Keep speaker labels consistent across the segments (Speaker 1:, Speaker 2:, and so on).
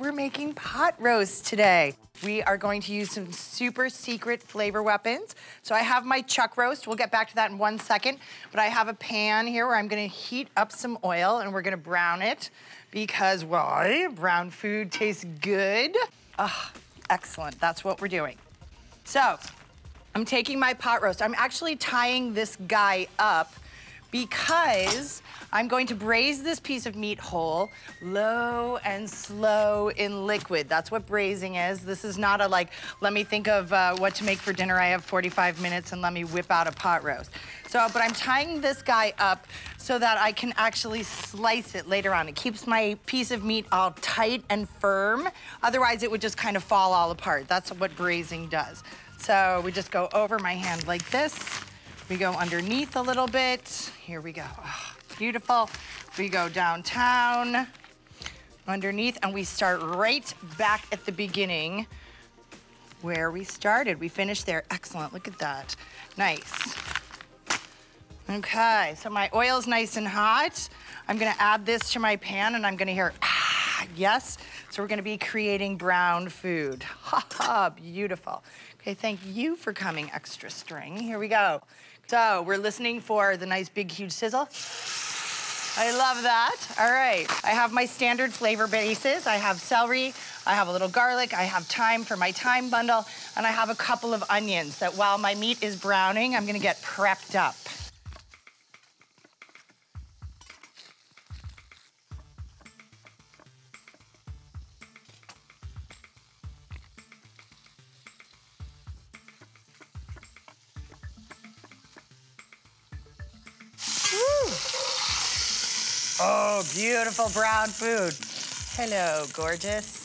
Speaker 1: We're making pot roast today. We are going to use some super secret flavor weapons. So I have my chuck roast. We'll get back to that in one second. But I have a pan here where I'm gonna heat up some oil and we're gonna brown it because why? Brown food tastes good. Ah, excellent, that's what we're doing. So, I'm taking my pot roast. I'm actually tying this guy up because I'm going to braise this piece of meat whole, low and slow in liquid. That's what braising is. This is not a like, let me think of uh, what to make for dinner. I have 45 minutes and let me whip out a pot roast. So, but I'm tying this guy up so that I can actually slice it later on. It keeps my piece of meat all tight and firm. Otherwise, it would just kind of fall all apart. That's what braising does. So we just go over my hand like this. We go underneath a little bit. Here we go. Oh, beautiful. We go downtown, underneath, and we start right back at the beginning where we started. We finished there. Excellent. Look at that. Nice. Okay, so my oil's nice and hot. I'm gonna add this to my pan and I'm gonna hear, ah, yes. So we're gonna be creating brown food. Ha ha, beautiful. Okay, thank you for coming, extra string. Here we go. So we're listening for the nice big huge sizzle. I love that. All right, I have my standard flavor bases. I have celery, I have a little garlic, I have thyme for my thyme bundle, and I have a couple of onions that while my meat is browning, I'm gonna get prepped up. Beautiful brown food. Hello, gorgeous.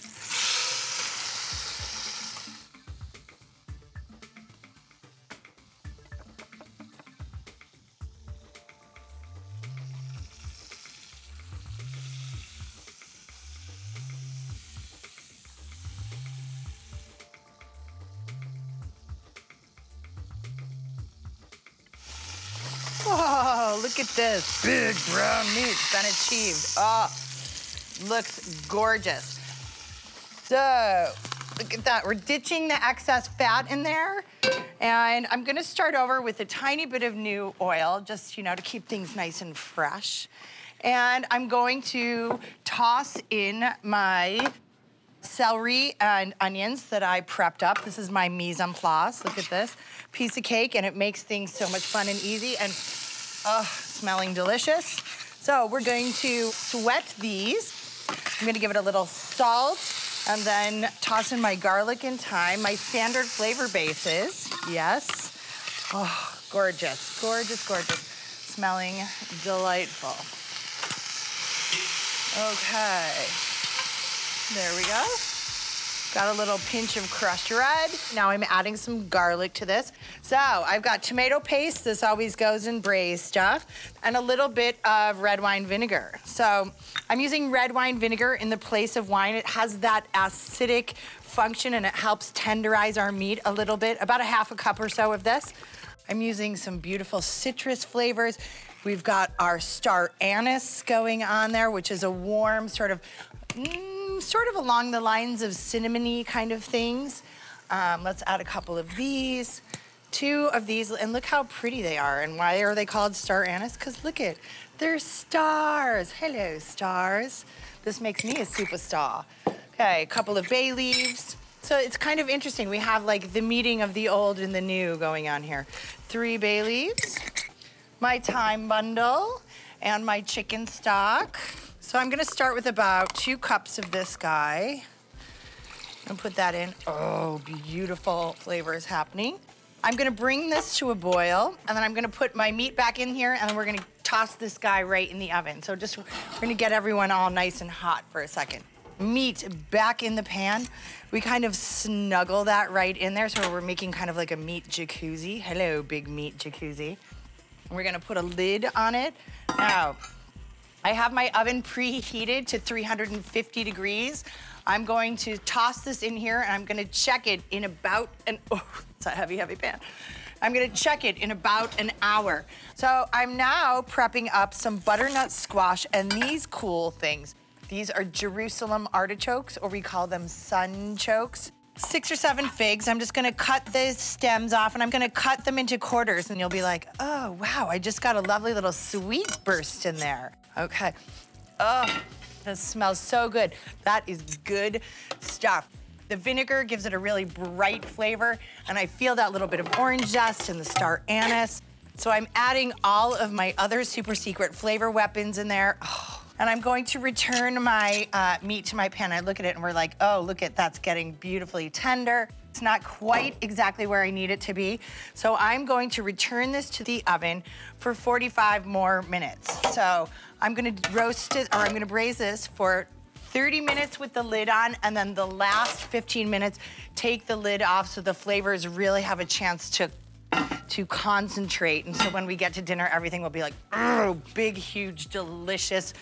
Speaker 1: Look at this. Big brown meat been achieved. Oh, looks gorgeous. So, look at that. We're ditching the excess fat in there. And I'm gonna start over with a tiny bit of new oil, just, you know, to keep things nice and fresh. And I'm going to toss in my celery and onions that I prepped up. This is my mise en place. Look at this piece of cake, and it makes things so much fun and easy and oh, smelling delicious. So we're going to sweat these. I'm gonna give it a little salt and then toss in my garlic and thyme, my standard flavor bases. Yes. Oh, gorgeous, gorgeous, gorgeous. Smelling delightful. Okay. There we go. Got a little pinch of crushed red. Now I'm adding some garlic to this. So I've got tomato paste, this always goes in braised stuff, and a little bit of red wine vinegar. So I'm using red wine vinegar in the place of wine. It has that acidic function and it helps tenderize our meat a little bit, about a half a cup or so of this. I'm using some beautiful citrus flavors. We've got our star anise going on there, which is a warm sort of, mm, sort of along the lines of cinnamony kind of things. Um, let's add a couple of these, two of these, and look how pretty they are. And why are they called star anise? Because look at, they're stars. Hello, stars. This makes me a superstar. Okay, a couple of bay leaves. So it's kind of interesting. We have like the meeting of the old and the new going on here. Three bay leaves, my thyme bundle, and my chicken stock. So I'm gonna start with about two cups of this guy and put that in. Oh, beautiful flavors happening. I'm gonna bring this to a boil and then I'm gonna put my meat back in here and then we're gonna toss this guy right in the oven. So just, we're gonna get everyone all nice and hot for a second. Meat back in the pan. We kind of snuggle that right in there so we're making kind of like a meat jacuzzi. Hello, big meat jacuzzi. And We're gonna put a lid on it. Now, I have my oven preheated to 350 degrees. I'm going to toss this in here and I'm gonna check it in about an, oh, it's a heavy, heavy pan. I'm gonna check it in about an hour. So I'm now prepping up some butternut squash and these cool things. These are Jerusalem artichokes, or we call them sunchokes. Six or seven figs. I'm just gonna cut the stems off and I'm gonna cut them into quarters and you'll be like, oh, wow, I just got a lovely little sweet burst in there. Okay. Oh, this smells so good. That is good stuff. The vinegar gives it a really bright flavor, and I feel that little bit of orange zest and the star anise. So I'm adding all of my other super secret flavor weapons in there. Oh, and I'm going to return my uh, meat to my pan. I look at it and we're like, oh, look at that's getting beautifully tender. It's not quite exactly where I need it to be. So I'm going to return this to the oven for 45 more minutes. So I'm gonna roast it, or I'm gonna braise this for 30 minutes with the lid on, and then the last 15 minutes, take the lid off so the flavors really have a chance to to concentrate. And so when we get to dinner, everything will be like, oh, big, huge, delicious,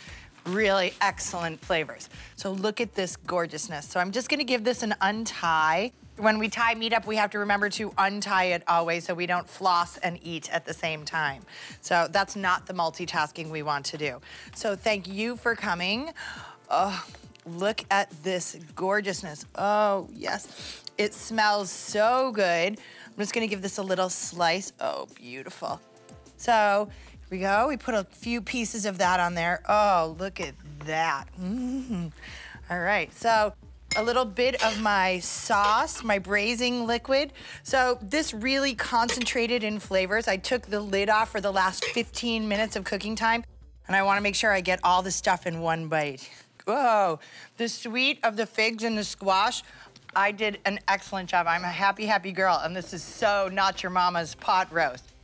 Speaker 1: really excellent flavors. So look at this gorgeousness. So I'm just gonna give this an untie. When we tie meat up, we have to remember to untie it always so we don't floss and eat at the same time. So that's not the multitasking we want to do. So thank you for coming. Oh, look at this gorgeousness. Oh, yes. It smells so good. I'm just gonna give this a little slice. Oh, beautiful. So we go. We put a few pieces of that on there. Oh, look at that. Mm -hmm. All right, so a little bit of my sauce, my braising liquid. So this really concentrated in flavors. I took the lid off for the last 15 minutes of cooking time, and I wanna make sure I get all the stuff in one bite. Whoa, the sweet of the figs and the squash, I did an excellent job. I'm a happy, happy girl, and this is so not your mama's pot roast.